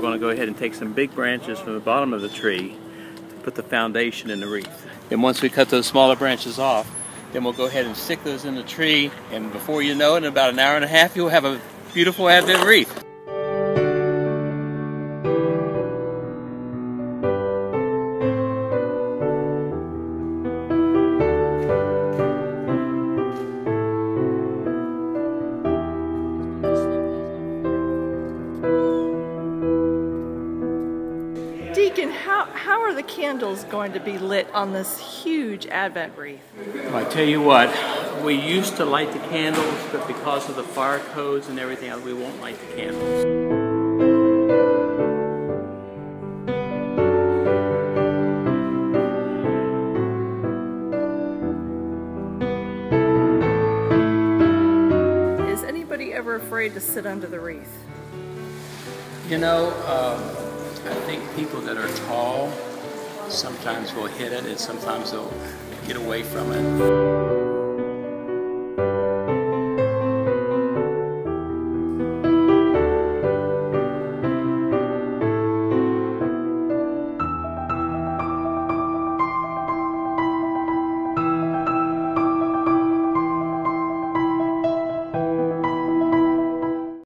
going to go ahead and take some big branches from the bottom of the tree to put the foundation in the wreath. And once we cut those smaller branches off, then we'll go ahead and stick those in the tree, and before you know it, in about an hour and a half, you'll have a beautiful Advent wreath. Deacon, how, how are the candles going to be lit on this huge Advent wreath? Well, I tell you what, we used to light the candles, but because of the fire codes and everything else, we won't light the candles. Is anybody ever afraid to sit under the wreath? You know, um, I think people that are tall sometimes will hit it and sometimes they'll get away from it.